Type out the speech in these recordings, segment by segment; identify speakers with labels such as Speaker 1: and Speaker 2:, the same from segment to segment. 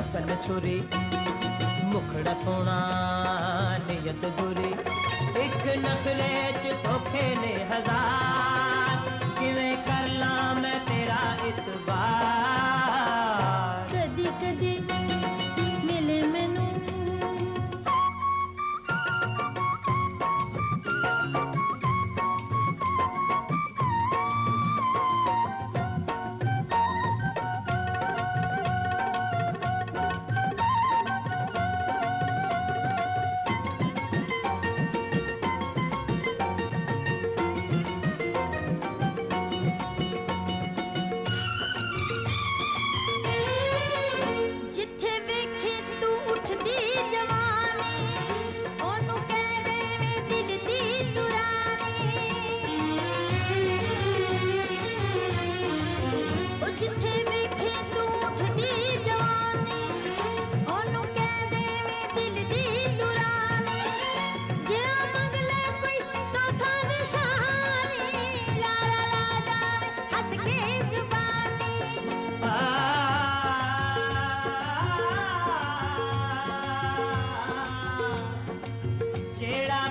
Speaker 1: चप्पल छुरी, मुखड़ा सोना नियत बुरी एक नकले च धोखे ने हज़ार, किवें कर ला मैं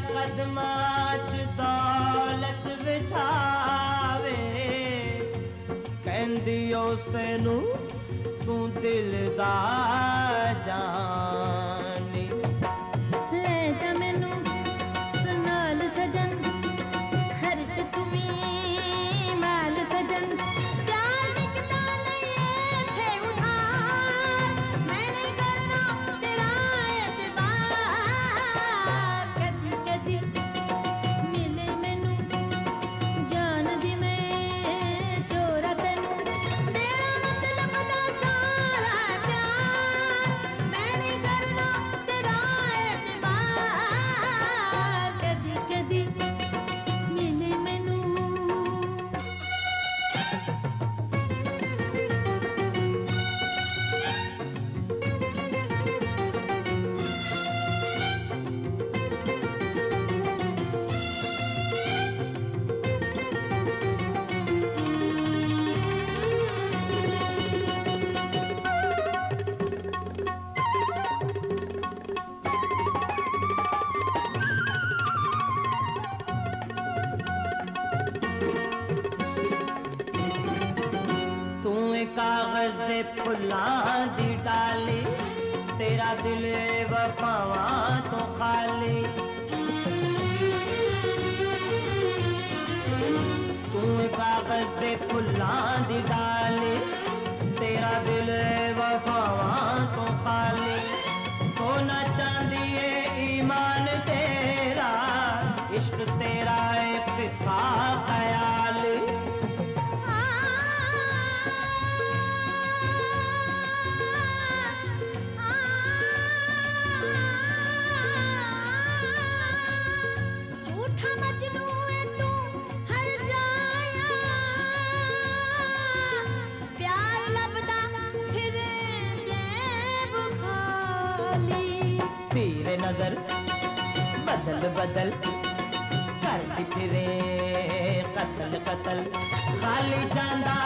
Speaker 1: ਕਦਮਾਂ ਚ ਦੌਲਤ ਵਿਛਾਵੇ। ਕਹਿੰਦੀ ਉਸੇ ਨੂੰ ਤੂੰ ਦਿਲ ਦਾ ਜਾਨੀ से दी डाली, तेरा दिल वफावा तो खाली। तू कागज़ दे दी डाली, तेरा दिल वफावा तो खाली। सोना चांदी ईमान तेरा, इश्क तेरा है पिसा नज़र। बदल बदल करती फिरे कतल कतल। खाली चांदा